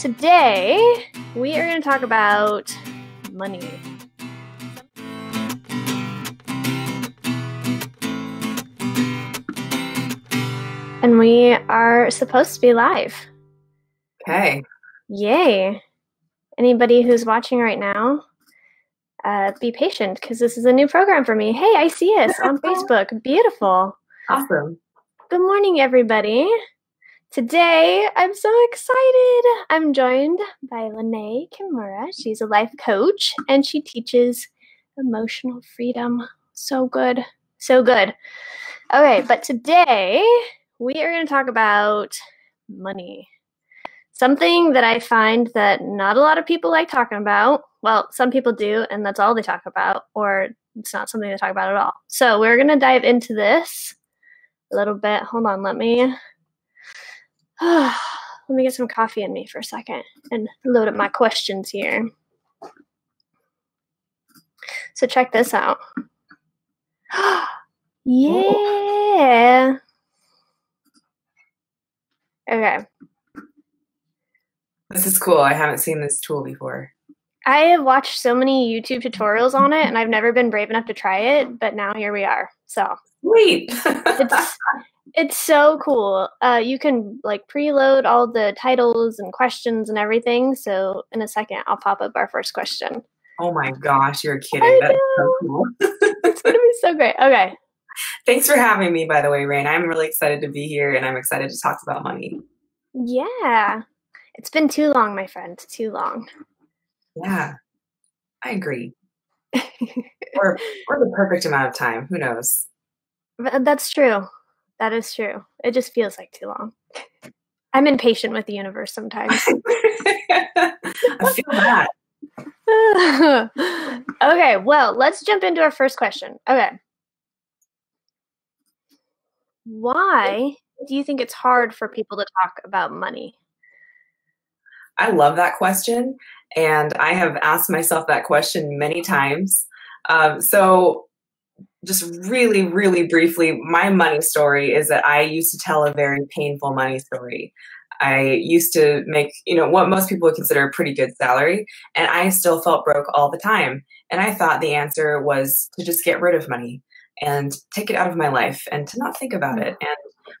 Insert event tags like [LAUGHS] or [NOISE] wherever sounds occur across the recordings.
Today, we are going to talk about money. And we are supposed to be live. Okay. Yay. Anybody who's watching right now, uh, be patient because this is a new program for me. Hey, I see us on [LAUGHS] Facebook. Beautiful. Awesome. Good morning, everybody. Today, I'm so excited. I'm joined by Lene Kimura. She's a life coach and she teaches emotional freedom. So good. So good. Okay, but today we are going to talk about money. Something that I find that not a lot of people like talking about. Well, some people do, and that's all they talk about, or it's not something they talk about at all. So, we're going to dive into this a little bit. Hold on, let me [SIGHS] let me get some coffee in me for a second and load up my questions here. So check this out. [GASPS] yeah. Okay. This is cool. I haven't seen this tool before. I have watched so many YouTube tutorials on it and I've never been brave enough to try it, but now here we are. So Sweet. it's [LAUGHS] it's so cool. Uh, you can like preload all the titles and questions and everything. So in a second, I'll pop up our first question. Oh my gosh, you're kidding. That's so cool. [LAUGHS] it's gonna be so great. Okay. Thanks for having me, by the way, Rayne. I'm really excited to be here and I'm excited to talk about money. Yeah. It's been too long, my friend. Too long. Yeah. I agree. [LAUGHS] or or the perfect amount of time. Who knows? That's true. That is true. It just feels like too long. I'm impatient with the universe sometimes. [LAUGHS] I feel that. [LAUGHS] okay, well, let's jump into our first question. Okay. Why do you think it's hard for people to talk about money? I love that question. And I have asked myself that question many times. Um, so, just really, really briefly, my money story is that I used to tell a very painful money story. I used to make, you know, what most people would consider a pretty good salary, and I still felt broke all the time. And I thought the answer was to just get rid of money and take it out of my life and to not think about it. And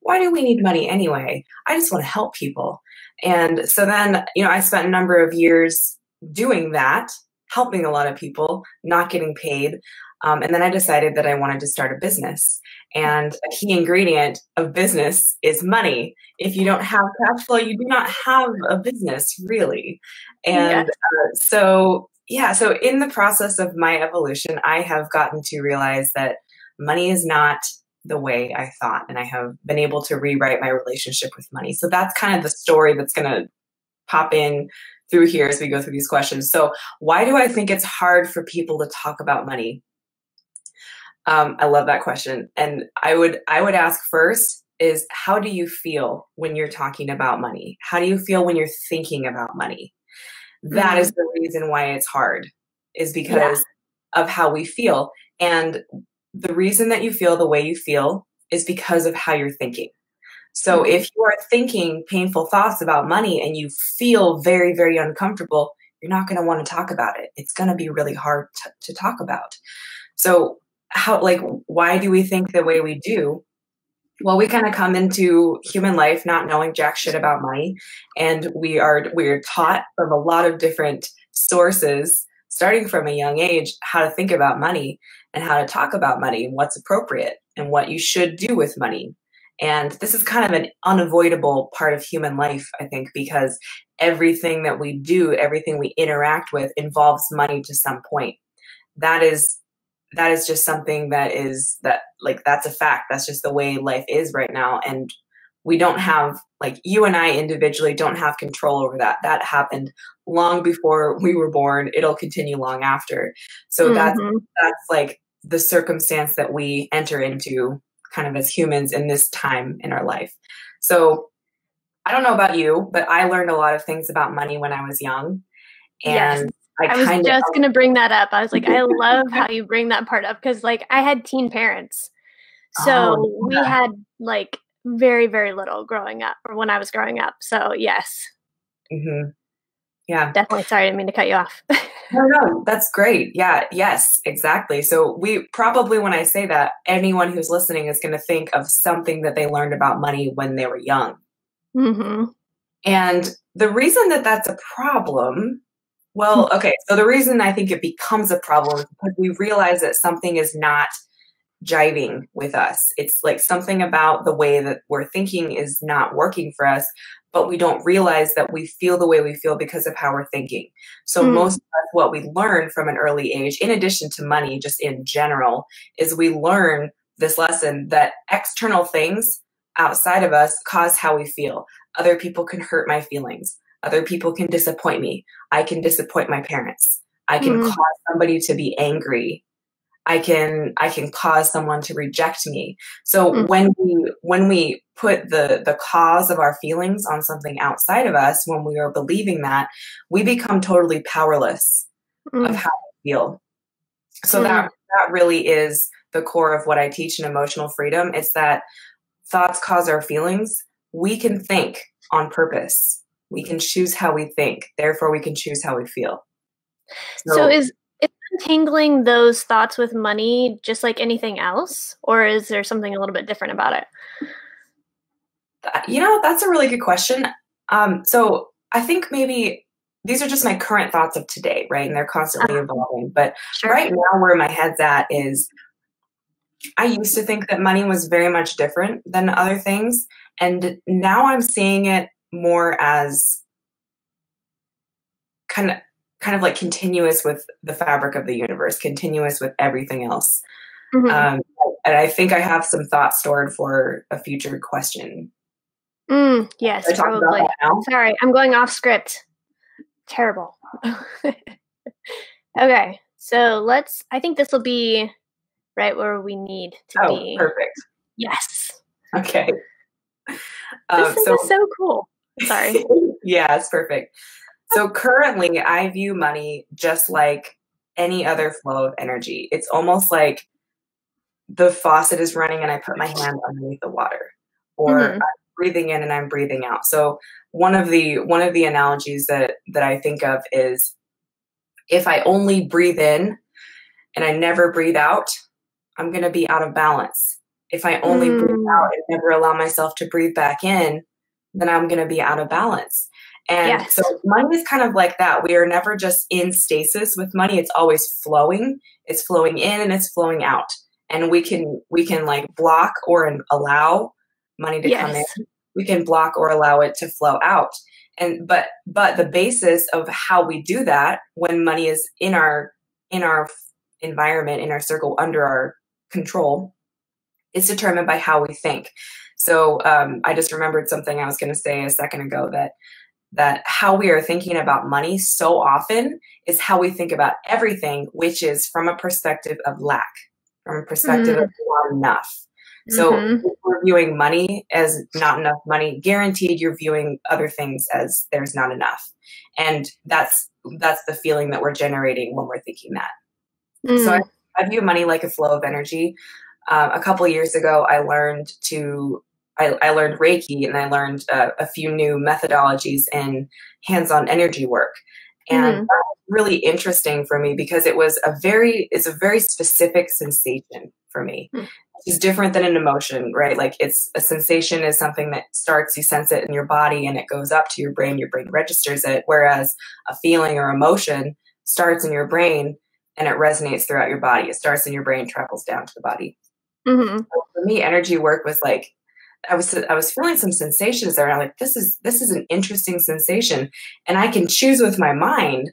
why do we need money anyway? I just want to help people. And so then, you know, I spent a number of years doing that, helping a lot of people, not getting paid. Um, and then I decided that I wanted to start a business. And a key ingredient of business is money. If you don't have cash flow, you do not have a business, really. And uh, so, yeah, so in the process of my evolution, I have gotten to realize that money is not the way I thought. And I have been able to rewrite my relationship with money. So that's kind of the story that's going to pop in through here as we go through these questions. So, why do I think it's hard for people to talk about money? Um, I love that question, and I would I would ask first is how do you feel when you're talking about money? How do you feel when you're thinking about money? That mm-hmm. is the reason why it's hard, is because yeah. of how we feel, and the reason that you feel the way you feel is because of how you're thinking. So mm-hmm. if you are thinking painful thoughts about money and you feel very, very uncomfortable, you're not going to want to talk about it. It's going to be really hard to, to talk about. So how like why do we think the way we do? Well we kind of come into human life not knowing jack shit about money and we are we're taught from a lot of different sources starting from a young age how to think about money and how to talk about money and what's appropriate and what you should do with money. And this is kind of an unavoidable part of human life i think because everything that we do everything we interact with involves money to some point. That is that is just something that is that like that's a fact. That's just the way life is right now. And we don't have like you and I individually don't have control over that. That happened long before we were born. It'll continue long after. So mm-hmm. that's that's like the circumstance that we enter into kind of as humans in this time in our life. So I don't know about you but I learned a lot of things about money when I was young. And yes. I, I was just going to bring that up. I was like, I [LAUGHS] love how you bring that part up because, like, I had teen parents. So oh, yeah. we had, like, very, very little growing up or when I was growing up. So, yes. Mm-hmm. Yeah. Definitely. Sorry, I didn't mean to cut you off. no, no, that's great. Yeah, yes, exactly. So we probably, when I say that, anyone who's listening is going to think of something that they learned about money when they were young. Mm-hmm. And the reason that that's a problem, well, Hmm. okay, so the reason I think it becomes a problem is because we realize that something is not jiving with us. It's like something about the way that we're thinking is not working for us, but we don't realize that we feel the way we feel because of how we're thinking. So, Mm. most of us, what we learn from an early age, in addition to money, just in general, is we learn this lesson that external things outside of us cause how we feel. Other people can hurt my feelings. Other people can disappoint me. I can disappoint my parents. I can Mm. cause somebody to be angry. I can I can cause someone to reject me. So Mm. when we when we put the the cause of our feelings on something outside of us, when we are believing that, we become totally powerless of Mm. how we feel. So that that really is the core of what I teach in emotional freedom. It's that thoughts cause our feelings. We can think on purpose. We can choose how we think. Therefore, we can choose how we feel. So is is untangling those thoughts with money just like anything else, or is there something a little bit different about it? You know, that's a really good question. Um, so I think maybe these are just my current thoughts of today, right? And they're constantly evolving. But Sure. right now, where my head's at is I used to think that money was very much different than other things. And now I'm seeing it more as kind of kind of like continuous with the fabric of the universe, continuous with everything else. Mhm. Um, and I think I have some thoughts stored for a future question. Mm, yes, Should I talk probably. Sorry, I'm going off script. Terrible. [LAUGHS] okay, so let's. I think this will be right where we need to Oh, be. perfect. Yes. Okay. This Um, thing so is so cool. Sorry. [LAUGHS] yeah, it's perfect. So currently, I view money just like any other flow of energy. It's almost like the faucet is running and I put my hand underneath the water, or Mhm. I'm breathing in and I'm breathing out. So one of the one of the analogies that that I think of is if I only breathe in and I never breathe out, I'm going to be out of balance. If I only breathe Mm. out and never allow myself to breathe back in, then I'm going to be out of balance. And Yes. so money is kind of like that. We are never just in stasis with money. It's always flowing. It's flowing in and it's flowing out. And we can we can like block or allow money to come in. We can block or allow it to flow out. And but but the basis of how we do that when money is in our in our environment in our circle under our control is determined by how we think. So um, I just remembered something I was going to say a second ago that that how we are thinking about money so often is how we think about everything, which is from a perspective of lack, from a perspective of not enough. So Mhm. if we're viewing money as not enough money, guaranteed you're viewing other things as there's not enough. And that's that's the feeling that we're generating when we're thinking that. So I, Mm. I view money like a flow of energy. Um, a couple of years ago, I learned to I, I learned Reiki and I learned uh, a few new methodologies in hands-on energy work, and Mhm. that was really interesting for me because it was a very it's a very specific sensation for me. Mm. It's different than an emotion, right? Like it's a sensation is something that starts, you sense it in your body, and it goes up to your brain. Your brain registers it, whereas a feeling or emotion starts in your brain and it resonates throughout your body. It starts in your brain, travels down to the body. Mhm. So for me, energy work was like I was I was feeling some sensations there, and I'm like, this is this is an interesting sensation, and I can choose with my mind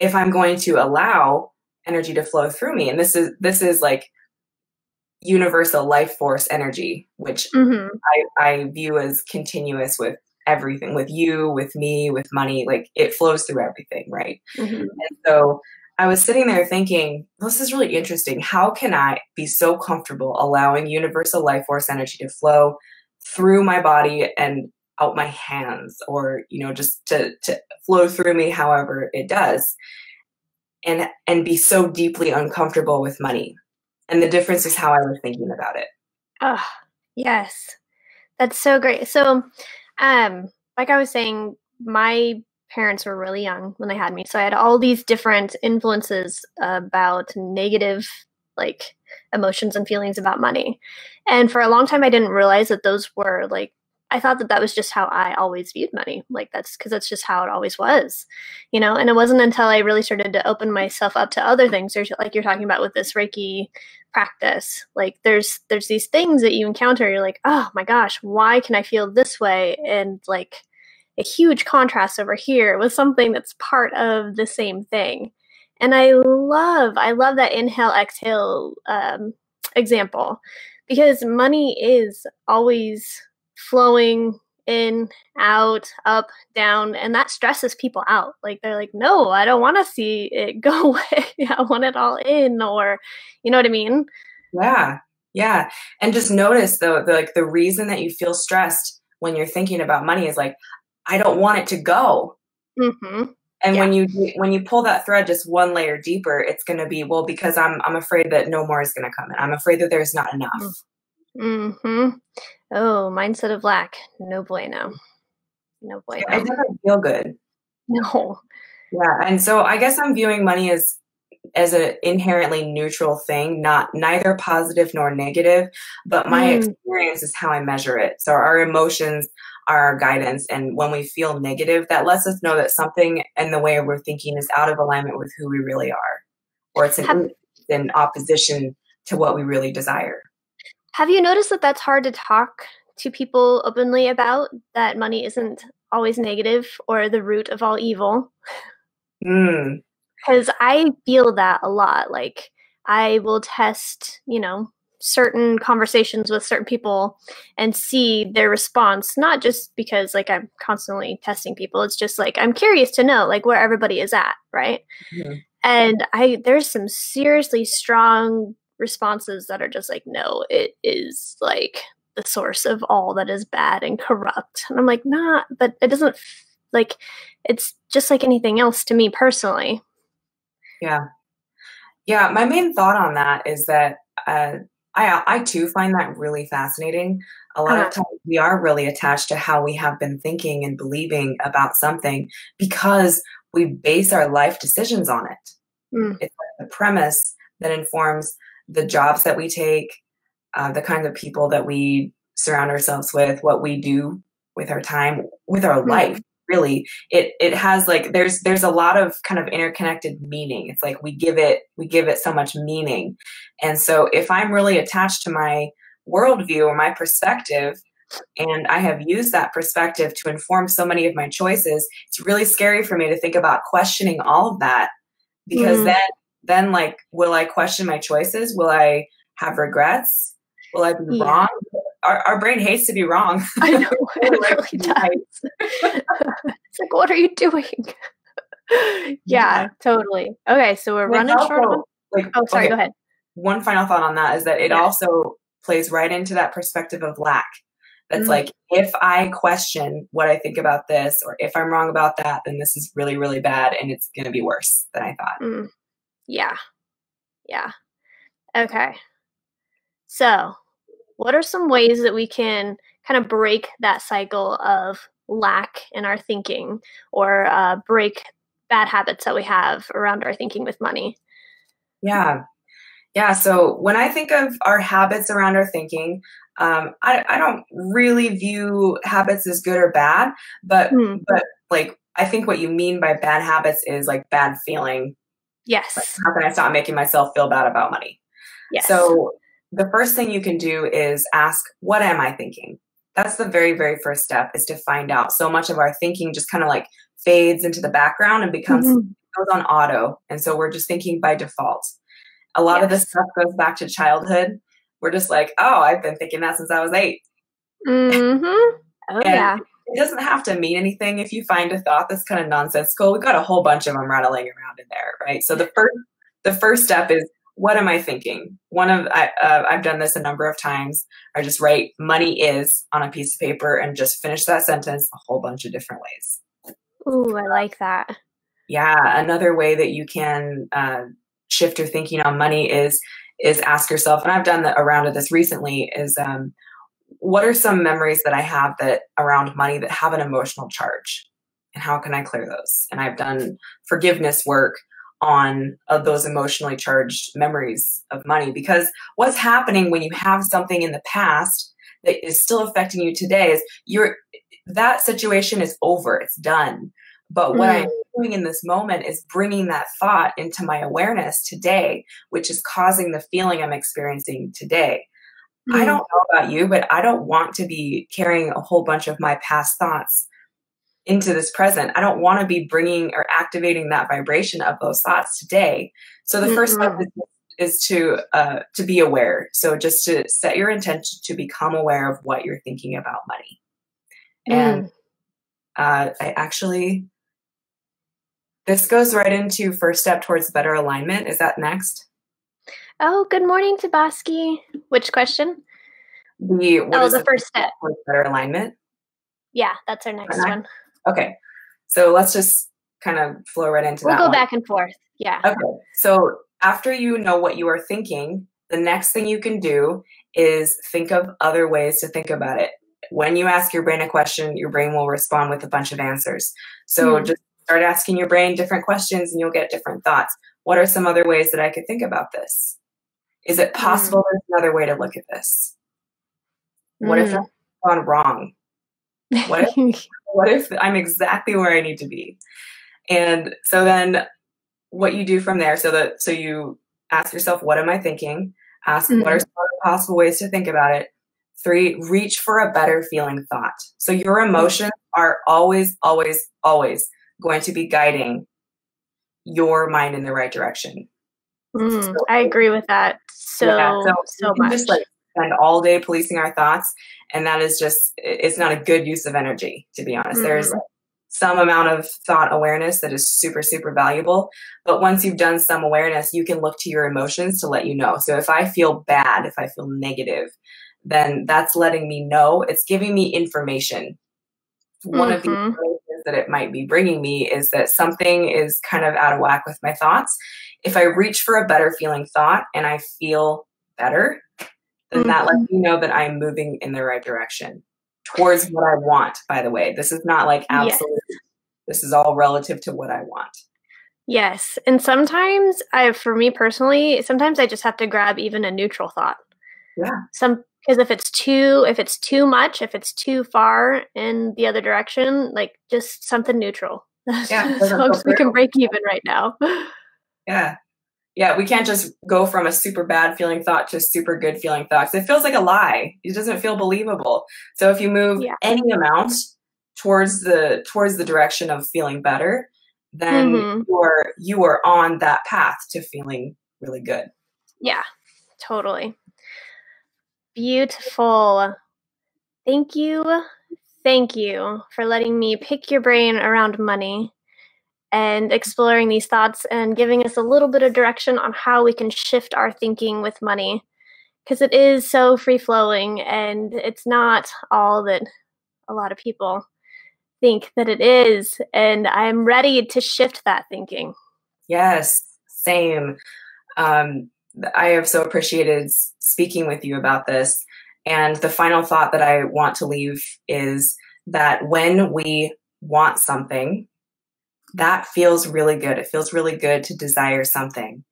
if I'm going to allow energy to flow through me. And this is this is like universal life force energy, which Mhm. I, I view as continuous with everything, with you, with me, with money. Like it flows through everything, right? Mhm. And so I was sitting there thinking, this is really interesting. How can I be so comfortable allowing universal life force energy to flow through my body and out my hands or you know just to to flow through me however it does and and be so deeply uncomfortable with money and the difference is how i was thinking about it Oh, yes. That's so great. So, um, like I was saying, my parents were really young when they had me. So I had all these different influences about negative like emotions and feelings about money. And for a long time I didn't realize that those were like I thought that that was just how I always viewed money. Like that's because that's just how it always was, you know. And it wasn't until I really started to open myself up to other things, there's like you're talking about with this Reiki practice. Like there's there's these things that you encounter. You're like, oh my gosh, why can I feel this way? And like a huge contrast over here with something that's part of the same thing. And I love I love that inhale exhale um, example because money is always flowing in, out, up, down, and that stresses people out. Like they're like, no, I don't want to see it go [LAUGHS] away. I want it all in, or you know what I mean? Yeah, yeah. And just notice though, the, like the reason that you feel stressed when you're thinking about money is like, I don't want it to go. Mm-hmm. And yeah. when you when you pull that thread just one layer deeper, it's going to be well because I'm I'm afraid that no more is going to come in. I'm afraid that there's not enough. Mm-hmm. Oh, mindset of lack. No bueno. No bueno. It doesn't feel good. [LAUGHS] No. Yeah, and so I guess I'm viewing money as as an inherently neutral thing, not neither positive nor negative, but my mm. experience is how I measure it. So our emotions are our guidance, and when we feel negative, that lets us know that something in the way we're thinking is out of alignment with who we really are, or it's in, in opposition to what we really desire. Have you noticed that that's hard to talk to people openly about? That money isn't always negative or the root of all evil? Mm. Because I feel that a lot. Like, I will test, you know, certain conversations with certain people and see their response not just because like i'm constantly testing people it's just like i'm curious to know like where everybody is at right mm-hmm. and i there's some seriously strong responses that are just like, no, it is like the source of all that is bad and corrupt. And I'm like, nah, but it doesn't like it's just like anything else to me personally. Yeah. Yeah. My main thought on that is that uh, I, I too find that really fascinating. A lot uh-huh. of times we are really attached to how we have been thinking and believing about something because we base our life decisions on it. Mm. It's like the premise that informs the jobs that we take, uh, the kinds of people that we surround ourselves with, what we do with our time, with our mm-hmm. life. Really, it it has like there's there's a lot of kind of interconnected meaning. It's like we give it we give it so much meaning, and so if I'm really attached to my worldview or my perspective, and I have used that perspective to inform so many of my choices, it's really scary for me to think about questioning all of that because mm. then then like will i question my choices will i have regrets will i be yeah. wrong our, our brain hates to be wrong i know [LAUGHS] it really does it's like what are you doing [LAUGHS] yeah, yeah, totally okay so we're running also, short on like oh sorry okay, go ahead one final thought on that is that it yeah. also plays right into that perspective of lack that's mm-hmm. like if i question what i think about this or if i'm wrong about that then this is really really bad and it's going to be worse than i thought mm. Yeah. Yeah. Okay. So, what are some ways that we can kind of break that cycle of lack in our thinking or uh, break bad habits that we have around our thinking with money? Yeah. Yeah. So, when I think of our habits around our thinking, um, I, I don't really view habits as good or bad, but, mm. but like, I think what you mean by bad habits is like bad feeling Yes. Like, how can I stop making myself feel bad about money? Yes. So the first thing you can do is ask, what am I thinking? That's the very, very first step is to find out. So much of our thinking just kind of like fades into the background and becomes mm-hmm. goes on auto. And so we're just thinking by default. A lot yes. of this stuff goes back to childhood. We're just like, oh, I've been thinking that since I was 8 Mm-hmm. Oh yeah it doesn't have to mean anything if you find a thought that's kind of nonsensical. We've got a whole bunch of them rattling around in there, right? So the first the first step is what am I thinking? One of I, uh, I've done this a number of times. I just write "money is" on a piece of paper and just finish that sentence a whole bunch of different ways. Ooh, I like that. Yeah, another way that you can uh, shift your thinking on money is is ask yourself, and I've done the, a round of this recently. Is um, what are some memories that I have that around money that have an emotional charge? and how can I clear those? And I've done forgiveness work on of those emotionally charged memories of money because what's happening when you have something in the past that is still affecting you today is you're that situation is over it's done but what mm. i'm doing in this moment is bringing that thought into my awareness today which is causing the feeling i'm experiencing today mm. i don't know about you but i don't want to be carrying a whole bunch of my past thoughts into this present. I don't want to be bringing or activating that vibration of those thoughts today. So the mm-hmm. first step is, is to uh, to be aware. So just to set your intention to become aware of what you're thinking about money. Mm. And uh, I actually this goes right into first step towards better alignment. Is that next? Oh, good morning, Tabaski. Which question? The oh, the, the first step towards better alignment. Yeah, that's our next one. Okay. So let's just kind of flow right into we'll that. We'll go one. back and forth. Yeah. Okay. So after you know what you are thinking, the next thing you can do is think of other ways to think about it. When you ask your brain a question, your brain will respond with a bunch of answers. So mm. just start asking your brain different questions and you'll get different thoughts. What are some other ways that I could think about this? Is it possible mm. there's another way to look at this? What mm. if it's gone wrong? What if, [LAUGHS] what if I'm exactly where I need to be? And so then what you do from there, so that so you ask yourself, what am I thinking? Ask mm-hmm. what are mm-hmm. possible ways to think about it. Three, reach for a better feeling thought. So your emotions are always, always, always going to be guiding your mind in the right direction. Mm, so, I agree with that so yeah, so, so much. Just like spend all day policing our thoughts and that is just it's not a good use of energy to be honest mm-hmm. there's some amount of thought awareness that is super super valuable but once you've done some awareness you can look to your emotions to let you know so if i feel bad if i feel negative then that's letting me know it's giving me information one mm-hmm. of the mm-hmm. that it might be bringing me is that something is kind of out of whack with my thoughts if i reach for a better feeling thought and i feel better then mm-hmm. that lets me know that I'm moving in the right direction towards what I want, by the way. This is not like absolute, yes. this is all relative to what I want. Yes. And sometimes I for me personally, sometimes I just have to grab even a neutral thought. Yeah. Some because if it's too if it's too much, if it's too far in the other direction, like just something neutral. [LAUGHS] Yeah. so we can break even right now. Yeah yeah, we can't just go from a super bad feeling thought to super good feeling thoughts. It feels like a lie. It doesn't feel believable. So if you move yeah. any amount towards the towards the direction of feeling better, then mm-hmm. you're you are on that path to feeling really good. Yeah, totally. Beautiful. Thank you. Thank you for letting me pick your brain around money and exploring these thoughts and giving us a little bit of direction on how we can shift our thinking with money. Because it is so free flowing and it's not all that a lot of people think that it is and i'm ready to shift that thinking. Yes same. Um, i have so appreciated speaking with you about this and the final thought that i want to leave is that when we want something that feels really good. It feels really good to desire something.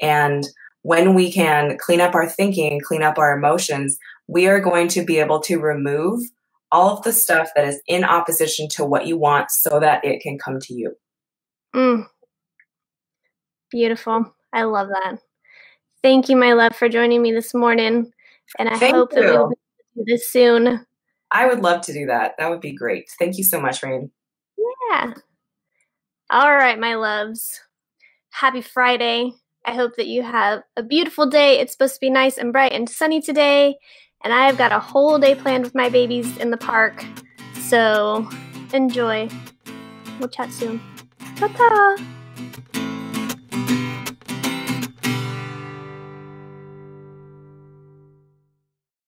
And when we can clean up our thinking, clean up our emotions, we are going to be able to remove all of the stuff that is in opposition to what you want so that it can come to you. Mm. Beautiful. I love that. Thank you, my love, for joining me this morning. And I Thank hope you. that we'll do this soon. I would love to do that. That would be great. Thank you so much, Rayne. Yeah. All right, my loves. Happy Friday. I hope that you have a beautiful day. It's supposed to be nice and bright and sunny today. And I have got a whole day planned with my babies in the park. So enjoy. We'll chat soon. Ta ta.